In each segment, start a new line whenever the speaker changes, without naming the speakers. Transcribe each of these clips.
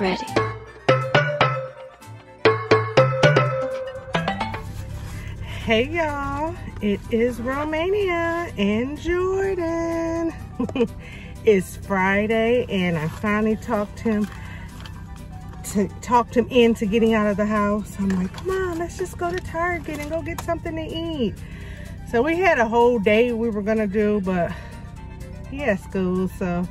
ready.
Hey y'all, it is Romania and Jordan. it's Friday and I finally talked him to talked him into getting out of the house. I'm like, come on, let's just go to Target and go get something to eat. So we had a whole day we were gonna do, but he had school, so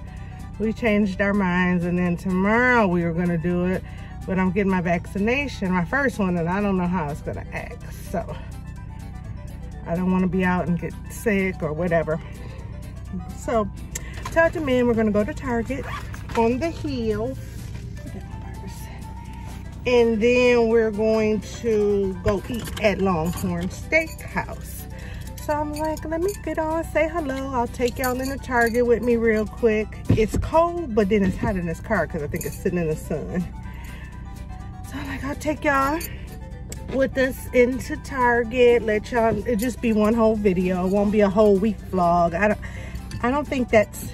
we changed our minds and then tomorrow we were gonna do it, but I'm getting my vaccination, my first one, and I don't know how it's gonna act, so. I don't want to be out and get sick or whatever. So, tell him in, we're going to go to Target on the hill. And then we're going to go eat at Longhorn Steakhouse. So I'm like, let me get on, say hello. I'll take y'all in the Target with me real quick. It's cold, but then it's hot in this car because I think it's sitting in the sun. So I'm like, I'll take y'all with us into Target. Let y'all, it just be one whole video. It won't be a whole week vlog. I don't, I don't think that's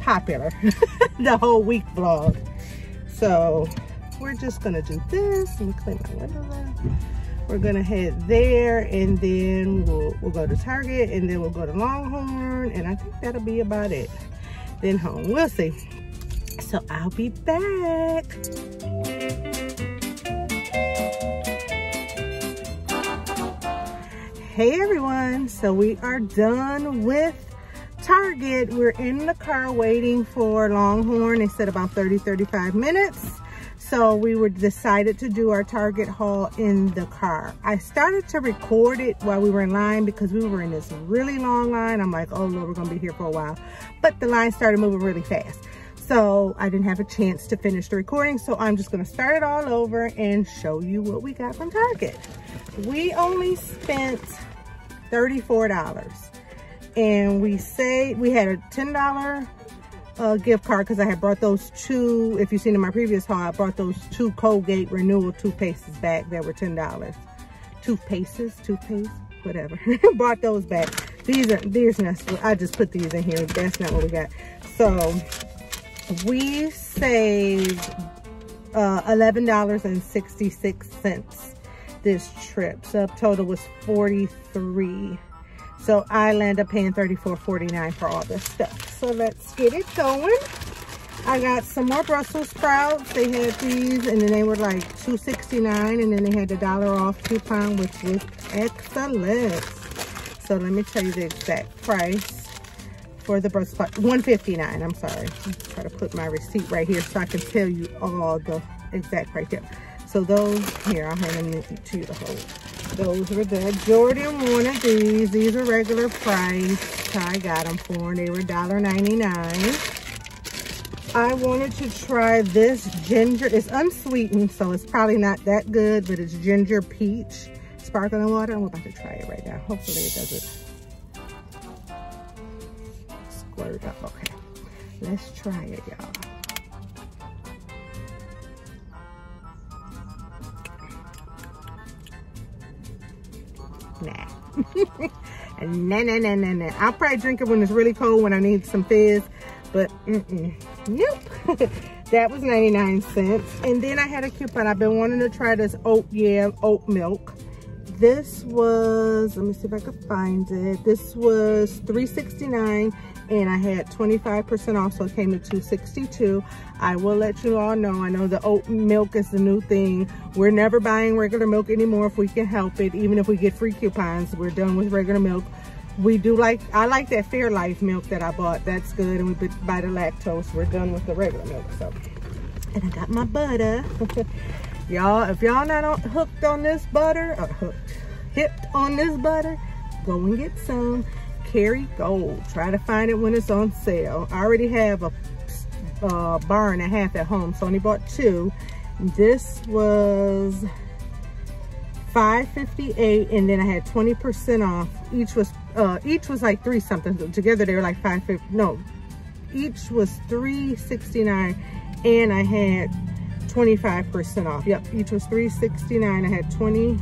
popular, the whole week vlog. So we're just gonna do this. Let me clean my window We're gonna head there and then we'll, we'll go to Target and then we'll go to Longhorn and I think that'll be about it. Then home, we'll see. So I'll be back. Hey everyone, so we are done with Target. We're in the car waiting for Longhorn. They said about 30, 35 minutes. So we were decided to do our Target haul in the car. I started to record it while we were in line because we were in this really long line. I'm like, oh Lord, we're gonna be here for a while. But the line started moving really fast. So I didn't have a chance to finish the recording. So I'm just gonna start it all over and show you what we got from Target. We only spent $34. And we say we had a $10 uh, gift card because I had brought those two, if you've seen in my previous haul, I brought those two Colgate Renewal toothpastes back that were $10. Toothpastes, toothpaste, whatever. brought those back. These are, these not, I just put these in here. That's not what we got. So we saved uh, $11.66 this trip. Subtotal was 43 So I land up paying 34.49 for all this stuff. So let's get it going. I got some more Brussels sprouts. They had these and then they were like 2.69 and then they had the dollar off coupon which was excellent. So let me tell you the exact price for the Brussels sprouts. 159 I'm sorry. I'm try to put my receipt right here so I can tell you all the exact price. Yeah. So those, here, I'll hand them to you the whole. Those were good. Jordan wanted these. These are regular price. I got them for, and they were $1.99. I wanted to try this ginger. It's unsweetened, so it's probably not that good, but it's ginger peach sparkling water. I'm about to try it right now. Hopefully it doesn't squirt up. Okay, let's try it, y'all. Nah. nah, nah, nah, nah. I'll probably drink it when it's really cold when I need some fizz. But, mm-mm. Nope. that was 99 cents. And then I had a coupon. I've been wanting to try this oat, yeah, oat milk. This was, let me see if I can find it. This was 3.69 and I had 25% off, so it came to 262 I will let you all know, I know the oat milk is the new thing. We're never buying regular milk anymore if we can help it. Even if we get free coupons, we're done with regular milk. We do like, I like that Fairlife milk that I bought. That's good. And we buy the lactose. We're done with the regular milk. So, and I got my butter. y'all, if y'all not on, hooked on this butter, or hooked, hipped on this butter, go and get some. Kerrygold. Try to find it when it's on sale. I already have a uh, bar and a half at home, so I only bought two. This was 5.58, and then I had 20% off. Each was uh, each was like three something. Together they were like 5.50. No, each was 3.69, and I had 25% off. Yep, each was 3.69. I had 20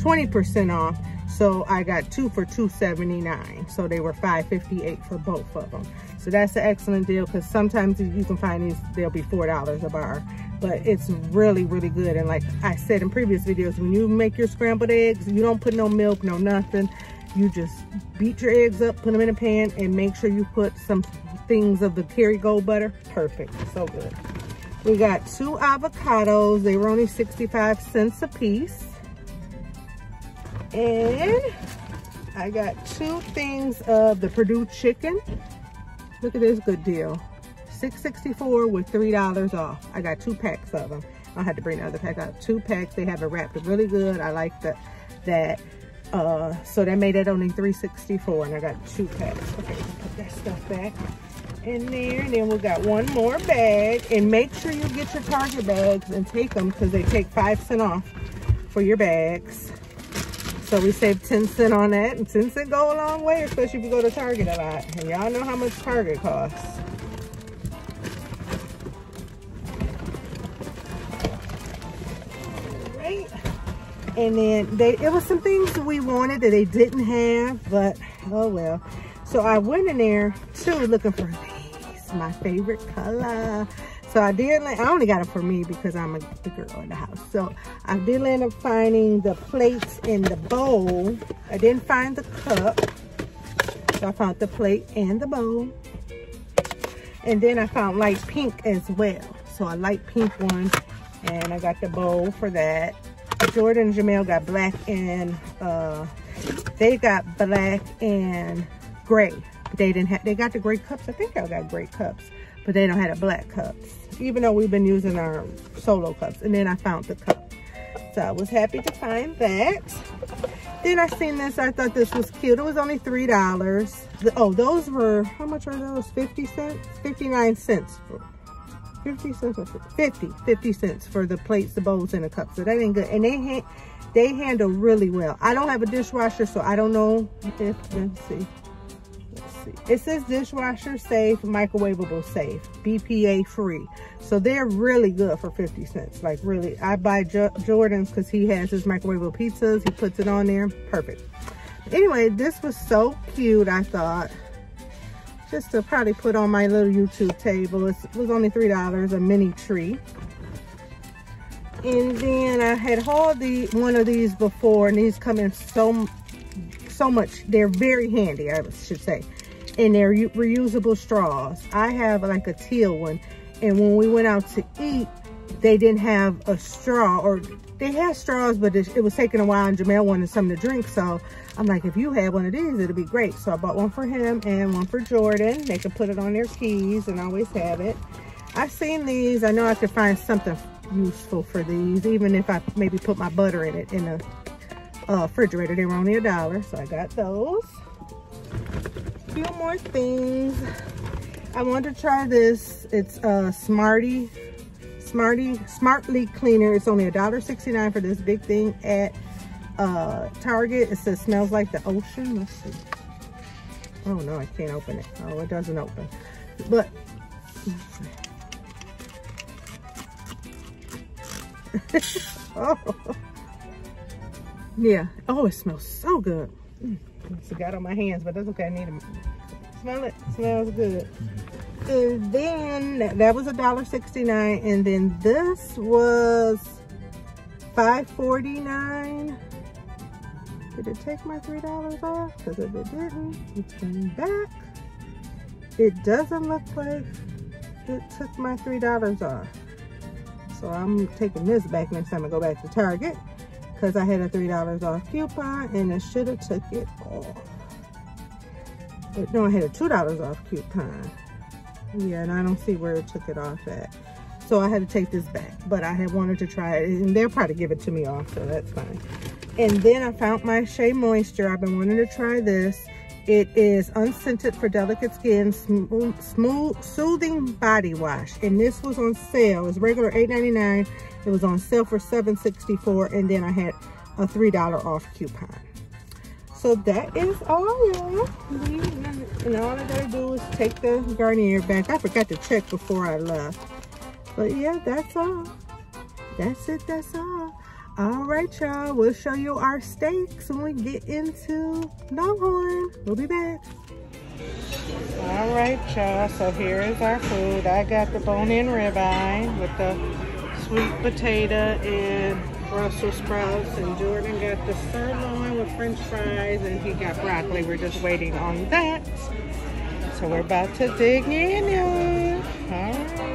20% off. So I got two for 279 So they were 558 for both of them. So that's an excellent deal because sometimes you can find these, they'll be $4 a bar. But it's really, really good. And like I said in previous videos, when you make your scrambled eggs, you don't put no milk, no nothing. You just beat your eggs up, put them in a pan, and make sure you put some things of the Kerrygold butter. Perfect, so good. We got two avocados. They were only 65 cents a piece. And I got two things of the Perdue chicken. Look at this good deal. 6.64 with $3 off. I got two packs of them. I had to bring another pack. I got two packs. They have it wrapped really good. I like the, that. Uh, so that made it only 3.64 and I got two packs. Okay, put that stuff back in there. And then we got one more bag. And make sure you get your Target bags and take them because they take five cent off for your bags. So we saved 10 cent on that. And 10 cent go a long way, especially if you go to Target a lot. And y'all know how much Target costs. Right. And then they, it was some things we wanted that they didn't have, but oh well. So I went in there too looking for these, my favorite color. So I did, I only got it for me because I'm a, the girl in the house. So I did end up finding the plates in the bowl. I didn't find the cup. So I found the plate and the bowl. And then I found light pink as well. So a light pink one. And I got the bowl for that. Jordan and Jamel got black and, uh, they got black and gray. They didn't have, they got the gray cups. I think y'all got gray cups but they don't have the black cups, even though we've been using our solo cups. And then I found the cup. So I was happy to find that. Then I seen this, I thought this was cute. It was only $3. oh, those were, how much are those? 50 cents? 59 cents. 50 cents 50, 50 cents for the plates, the bowls, and the cups. So that ain't good. And they, they handle really well. I don't have a dishwasher, so I don't know if, let's see see. It says dishwasher safe, microwavable safe, BPA free. So they're really good for 50 cents. Like really, I buy jo Jordan's because he has his microwavable pizzas. He puts it on there. Perfect. Anyway, this was so cute, I thought. Just to probably put on my little YouTube table. It was only $3, a mini tree. And then I had hauled the one of these before, and these come in so so much. They're very handy, I should say and they're reusable straws. I have like a teal one. And when we went out to eat, they didn't have a straw or they had straws, but it, it was taking a while and Jamel wanted something to drink. So I'm like, if you had one of these, it'd be great. So I bought one for him and one for Jordan. They can put it on their keys and always have it. I've seen these. I know I could find something useful for these, even if I maybe put my butter in it in the uh, refrigerator. They were only a dollar, so I got those few more things. I want to try this. It's a Smarty, Smarty, Smartly Cleaner. It's only $1.69 for this big thing at uh, Target. It says smells like the ocean. Let's see. Oh no, I can't open it. Oh, it doesn't open. But oh yeah. Oh, it smells so good. Mm. It's got on my hands, but that's okay. I need to smell it. Smells good. And then that was a dollar sixty-nine, and then this was five forty-nine. Did it take my three dollars off? Because if it didn't, it's coming back. It doesn't look like it took my three dollars off. So I'm taking this back next time I go back to Target because I had a $3 off coupon and it should have took it off. But no, I had a $2 off coupon. Yeah, and I don't see where it took it off at. So I had to take this back, but I had wanted to try it and they'll probably give it to me off, so that's fine. And then I found my Shea Moisture. I've been wanting to try this. It is unscented for delicate skin, smooth, smooth, soothing body wash. And this was on sale. It's regular $8.99. It was on sale for $7.64. And then I had a $3 off coupon. So that is all, y'all. And all I gotta do is take the Garnier back. I forgot to check before I left. But yeah, that's all. That's it, that's all. All right, y'all. We'll show you our steaks when we get into Longhorn. We'll be back. All right, y'all. So here is our food. I got the bone-in ribeye with the sweet potato and Brussels sprouts. And Jordan got the sirloin with french fries. And he got broccoli. We're just waiting on that. So we're about to dig in, y'all. All right.